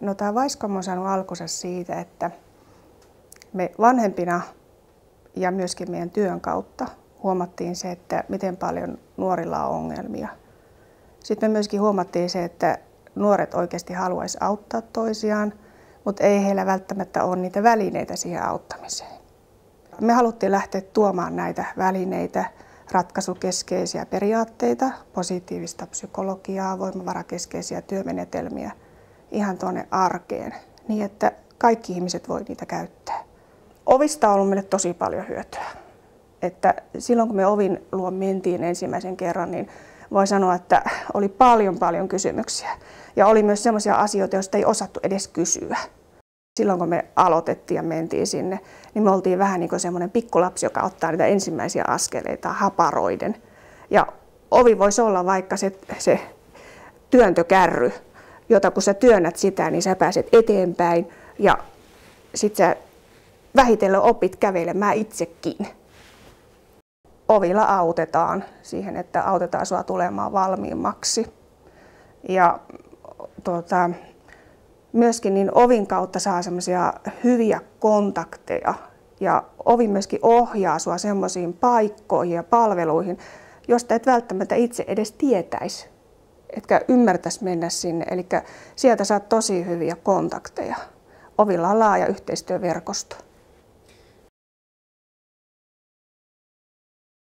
No tämä Vaiskamo on saanut alkunsa siitä, että me vanhempina ja myöskin meidän työn kautta huomattiin se, että miten paljon nuorilla on ongelmia. Sitten me myöskin huomattiin se, että nuoret oikeasti haluaisi auttaa toisiaan, mutta ei heillä välttämättä ole niitä välineitä siihen auttamiseen. Me haluttiin lähteä tuomaan näitä välineitä, ratkaisukeskeisiä periaatteita, positiivista psykologiaa, voimavarakeskeisiä työmenetelmiä ihan tuonne arkeen, niin että kaikki ihmiset voi niitä käyttää. Ovista on ollut meille tosi paljon hyötyä. Että silloin kun me ovin luo mentiin ensimmäisen kerran, niin voi sanoa, että oli paljon paljon kysymyksiä. Ja oli myös sellaisia asioita, joista ei osattu edes kysyä. Silloin kun me aloitettiin ja mentiin sinne, niin me oltiin vähän niin kuin semmoinen pikkulapsi, joka ottaa niitä ensimmäisiä askeleita haparoiden. Ja ovi voisi olla vaikka se, se työntökärry, jota kun sä työnnät sitä, niin sä pääset eteenpäin ja sit sä vähitellen opit kävelemään itsekin. Ovilla autetaan siihen, että autetaan sua tulemaan valmiimmaksi. Ja tuota, myöskin niin ovin kautta saa semmoisia hyviä kontakteja ja ovi myöskin ohjaa sua semmoisiin paikkoihin ja palveluihin, josta et välttämättä itse edes tietäisi, etkä ymmärtäisi mennä sinne. Eli sieltä saat tosi hyviä kontakteja. Ovilla on laaja yhteistyöverkosto.